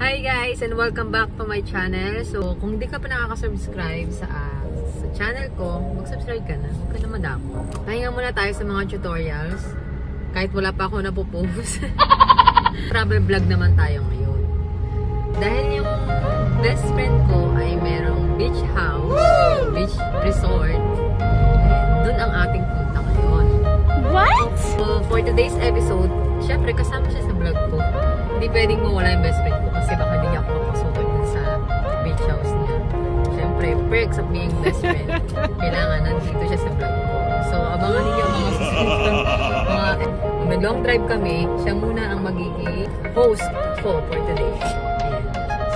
Hi guys and welcome back to my channel. So kung hindi ka pa nakaka-subscribe sa, uh, sa channel ko, mag-subscribe ka na. Huwag ka na madamo. Pahinga muna tayo sa mga tutorials. Kahit wala pa ako napopost. Travel vlog naman tayo ngayon. Dahil yung best friend ko ay merong beach house, beach resort. Doon ang ating punta ngayon. What? So for today's episode, syempre kasama siya sa vlog ko. Hindi pwedeng mawala yung best friend perks of being best friend. Kailangan nandito siya sa vlog ko. So, abangan niyo mga susunod. Mga, mag-long drive kami, siya muna ang magiging host ko for today.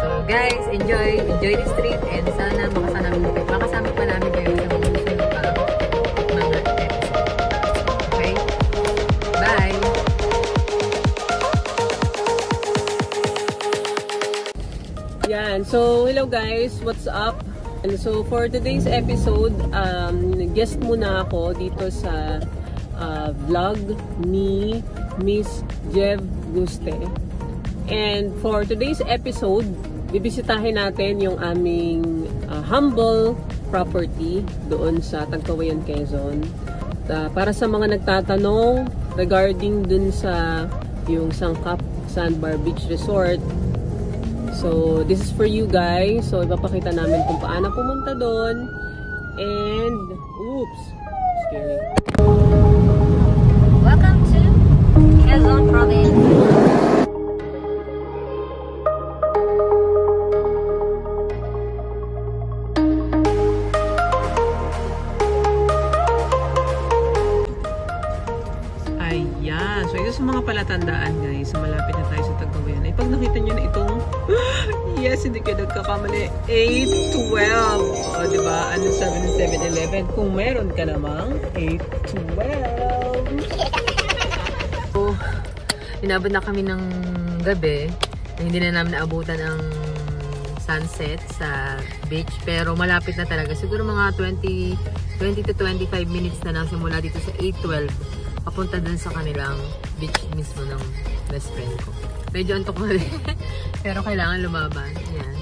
So, guys, enjoy. Enjoy this trip and sana makasama makasama pa namin kayo sa mga susunod. Okay? Bye! Yan. So, hello guys. What's up? And so, for today's episode, um, guest muna ako dito sa uh, vlog ni Miss Jev Guste. And for today's episode, bibisitahin natin yung aming uh, humble property doon sa Tagkawayan, Quezon. Uh, para sa mga nagtatanong regarding dun sa yung Sangkap Sandbar Beach Resort, So, this is for you guys. So, ipapakita namin kung paano pumunta doon. And, oops, scary. Welcome to Quezon Province. Sa mga palatandaan, guys. So, malapit na tayo sa Tagawayan. Ay, pag nakita nyo na itong, yes, hindi kayo nagkakamali, 812. O, oh, diba? Ano sabi ng 7-Eleven? Kung meron ka namang 812. So, inabot na kami ng gabi. Hindi na namin naabutan ang sunset sa beach. Pero malapit na talaga. Siguro mga 20, 20 to 25 minutes na lang simula dito sa 812. Papunta dun sa kanilang beach mismo ng best friend ko. Medyo antok na rin. Pero kailangan lumaban. Ayan.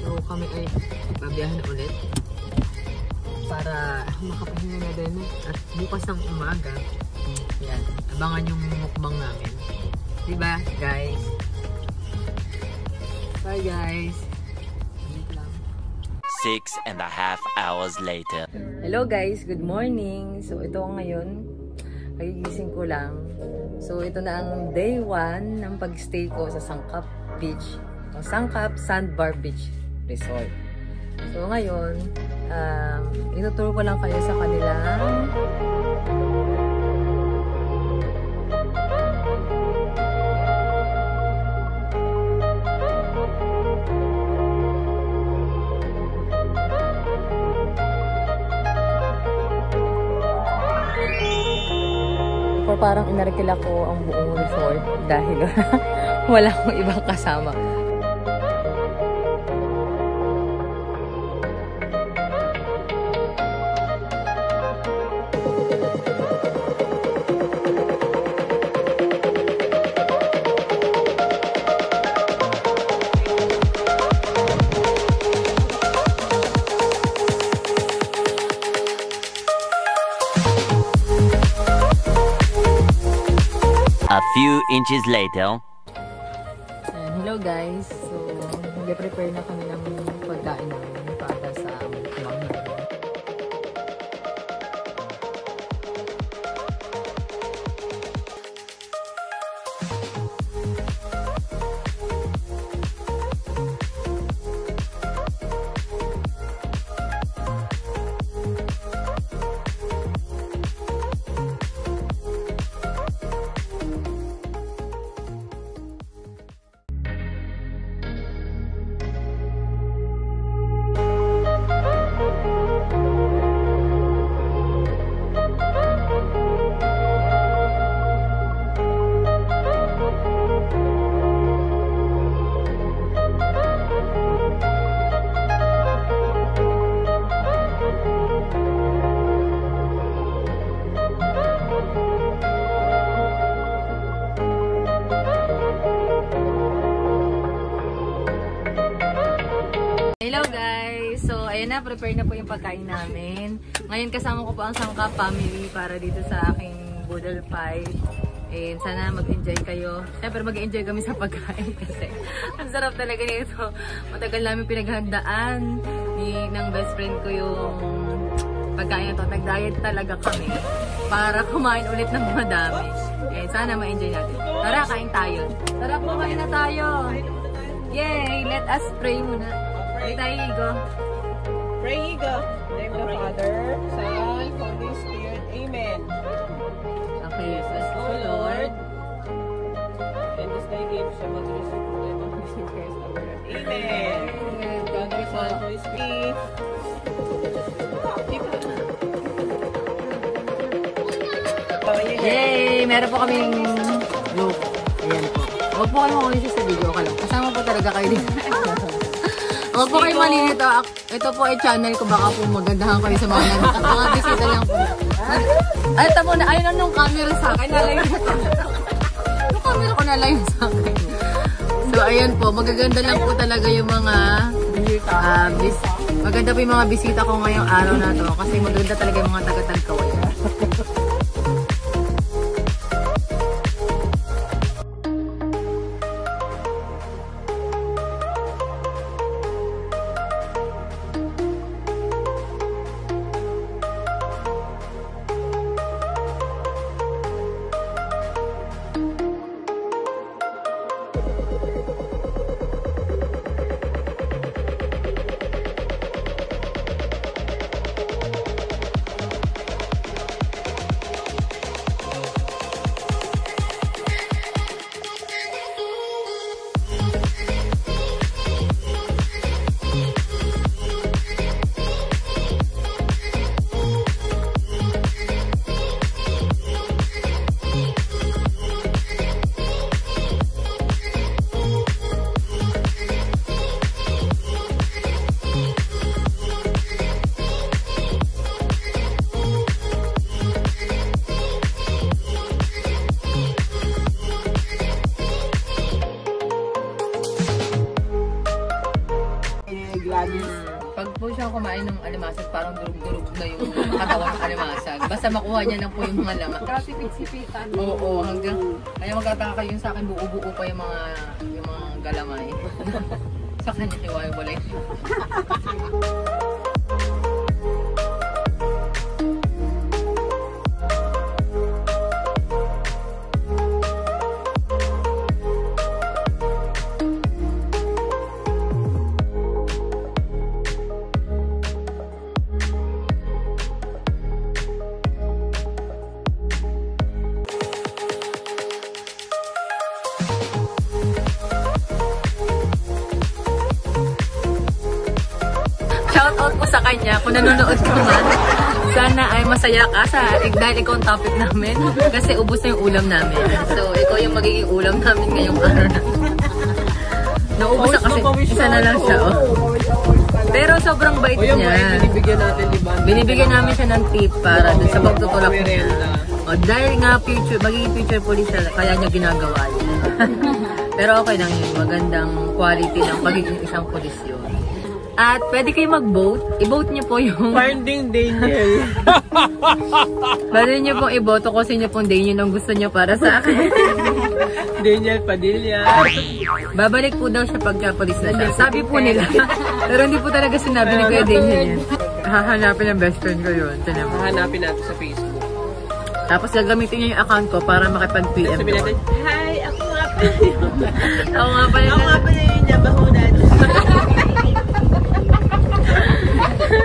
So kami ay babiyahan ulit. Para makapahinga na din. At bukas ng umaga, Ayan. Abangan yung mukbang namin. Diba, guys? Bye, guys. Six and a half hours later. Hello, guys. Good morning. So, ito ngayon. Kagigising ko lang. So, ito na ang day 1 ng pag-stay ko sa Sangkap Beach. O Sangkap Sandbar Beach Resort. So, ngayon, um, ituturo ko lang kayo sa kanilang parang inarkila ko ang buong resort dahil wala akong ibang kasama. Inches later. Hello guys. So, nag-prepare na kami prepare na po yung pagkain namin. Ngayon kasama ko po ang Sangka family para dito sa aking Boodle Fight. And sana mag-enjoy kayo. Siyempre mag-enjoy kami sa pagkain kasi ang sarap talaga nito. Matagal namin pinaghandaan ni, ng best friend ko yung pagkain na to. Nag-diet talaga kami para kumain ulit ng madami. And sana ma-enjoy natin. Tara, kain tayo. Tara, kumain na tayo. Yay! Let us pray muna. Pray tayo, Igo. Pray ye. Name the Father, Son, Holy Spirit. Amen. Okay, Jesus, O Lord. And this thy gift shall be received from the Jesus Christ our Lord. Amen. Father, Son, Holy Spirit. Oh. Yay! Meron po kaming look. Ayan po. Huwag po kayo makulit sa video ka lang. Kasama po talaga kayo dito. Huwag po kayo malilito. Ito po ay channel ko. Baka po magandahan kayo sa mga nag- mga bisita lang po. Ay, tamo na. Ayun anong camera sa akin. Nalayo na. Yung camera ko nalayo sa akin. So, ayan po. Magaganda lang po talaga yung mga ah, bis maganda po yung mga bisita ko ngayong araw na to. Kasi maganda talaga yung mga taga-tagkaway. Pag po siya kumain ng alimasag, parang durug-durug na yung katawan ng alimasag. Basta makuha niya lang po yung mga laman. Sipit-sipitan. Oo, hanggang... Kaya magtataka kayo yung sa akin, buo-buo pa yung mga, yung mga galamay. sa kanya hiwa-walay. masaya ka sa dahil ikaw ang topic namin kasi ubos na yung ulam namin. So, ikaw yung magiging ulam namin ngayong araw na. Naubos na kasi isa na lang siya. Oh. Pero sobrang bait O yung niya. mga binibigyan natin, di ba? Binibigyan namin siya ng tip para dun sa pagtutulak niya. O, dahil nga future, magiging future police siya, kaya niya ginagawa yun. Pero okay lang yun. Magandang quality ng pagiging isang polis yun. At pwede kayo mag-vote. I-vote niyo po yung... Finding Daniel. Pwede niyo pong i-vote kung sino pong day yun ang gusto niyo para sa akin. Daniel Padilla. Babalik po daw siya pagka polis na siya. Sabi po nila. Pero hindi po talaga sinabi ni Kuya Daniel yan. Hahanapin ng best friend ko yun. Tinan mo. Hanapin natin sa Facebook. Tapos gagamitin niya yung account ko para makipag-PM Sabihin natin. Hi, ako nga pala. Ako nga pala. ako nga pala yung nabahunan.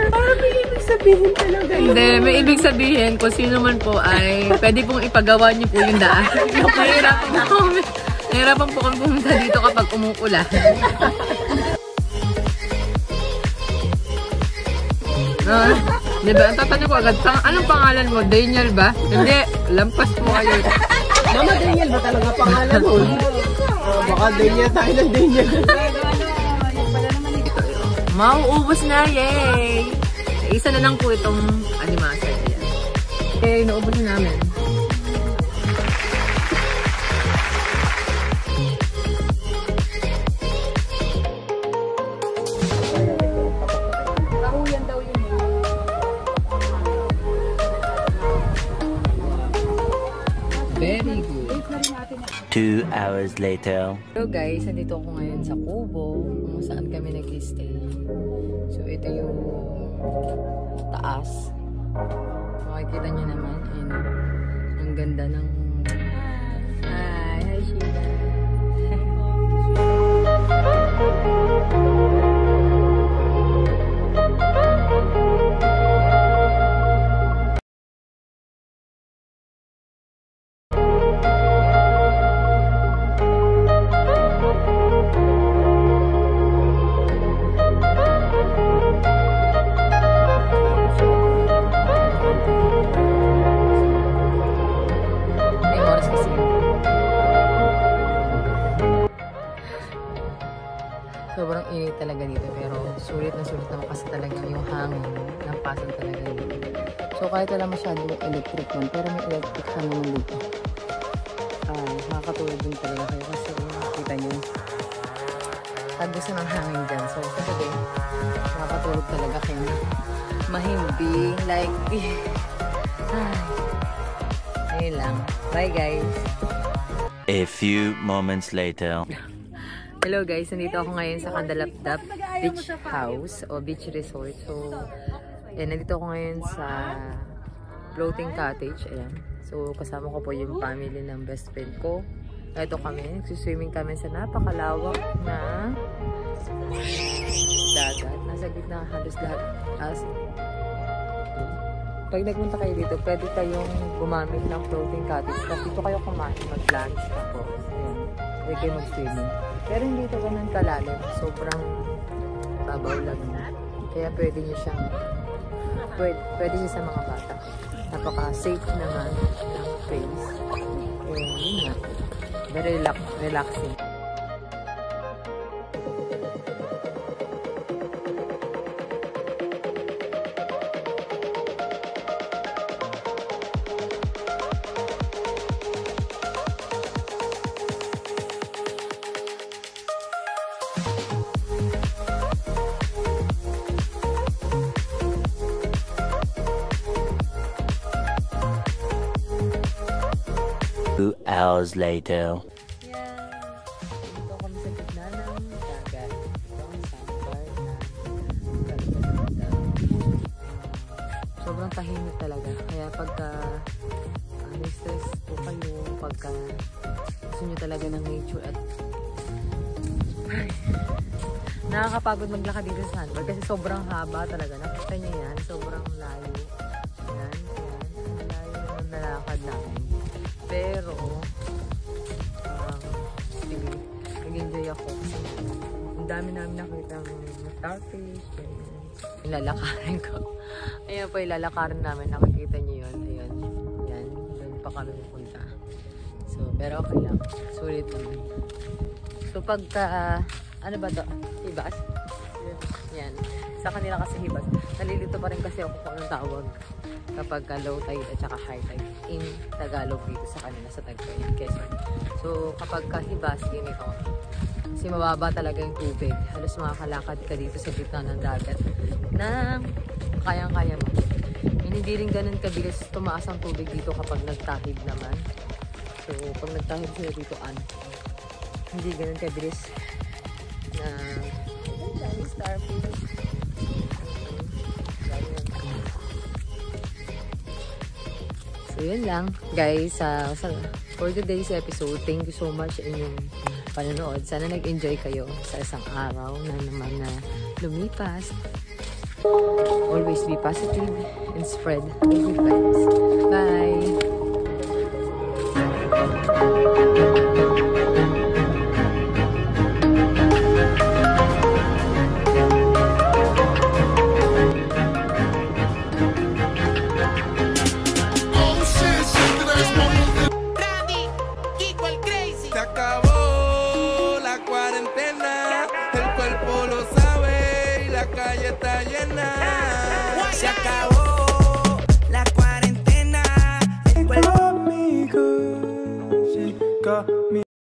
Parang may ibig sabihin talaga yun. Hindi, may ibig sabihin kung sino man po ay pwede pong ipagawa niyo po yung daan. Nahirapan po kami. Nahirapan po kami pumunta dito kapag umuulan. Ah, di ba? Ang tatanong ko agad, pang, anong pangalan mo? Daniel ba? Hindi, lampas po kayo. Mama Daniel ba talaga pangalan mo? Oh, baka Daniel tayo ng Daniel. Mauubos na, yay! Isa na lang po itong animasa. Kaya inuubos na namin. Very good. Two hours later. Hello so guys, nandito ako ngayon sa Kubo kung saan kami nag-stay. So ito yung taas. Makikita nyo naman, ayun. Ang ganda ng... Hi! Hi, Sheila! Kahit wala masyadong electric man, pero may electric siya naman dito. Ah, makakatulog din talaga kayo kasi kita nyo. Tagusan ng hangin dyan. So sa gabi, makakatulog talaga kayo mahimbing like Ay. Ayun lang. Bye guys. A few moments later. Hello guys, nandito ako ngayon sa Kandalapdap Beach House o Beach Resort. So, ayan, nandito ako ngayon sa floating cottage. Ayan. So, kasama ko po yung family ng best friend ko. Ito kami, nagsiswimming kami sa napakalawak na dagat. Nasa gitna halos lahat. As, pag nagpunta kayo dito, pwede kayong gumamit ng floating cottage. Tapos dito kayo kumain, mag-lunch tapos. Ayan. Pwede kayo mag-swimming. Pero hindi ito ganun kalalim. Sobrang babaw lang. Kaya pwede nyo siyang pwede, pwede siya sa mga bata. Napaka-safe naman ng place. Eh, yun nga. Very relax, relaxing. Sandbar na ganda-ganda. Sobrang tahimik talaga. Kaya pagka uh, may stress po kayo, pagka gusto nyo talaga ng nature at nakakapagod maglakad dito sa sandbar kasi sobrang haba talaga. Nakita nyo yan, sobrang nag-enjoy ako ang dami namin nakita ng starfish. Ilalakarin ko. Ayan po, ilalakarin namin. Nakikita niyo yun. Ayan. Yan. Doon pa kami pupunta. So, pero okay lang. Sulit naman. So, pagka, ano ba to? Hibas? Yan. Sa kanila kasi hibas. Nalilito pa rin kasi ako kung anong tawag kapag ka low tide at saka high tide in Tagalog dito sa kanila sa Tagpo Quezon. So kapag kahibas, ganito. Kasi mababa talaga yung tubig. Halos makakalakad ka dito sa gitna ng dagat na kayang-kaya mo. And hindi rin ganun kabilis tumaas ang tubig dito kapag nagtahid naman. So pag nagtahid sila dito, ano, hindi ganun kabilis na starfish. So, yun lang. Guys, uh, for today's episode, thank you so much sa inyong panonood. Sana nag-enjoy kayo sa isang araw na naman na lumipas. Always be positive and spread good vibes. Bye!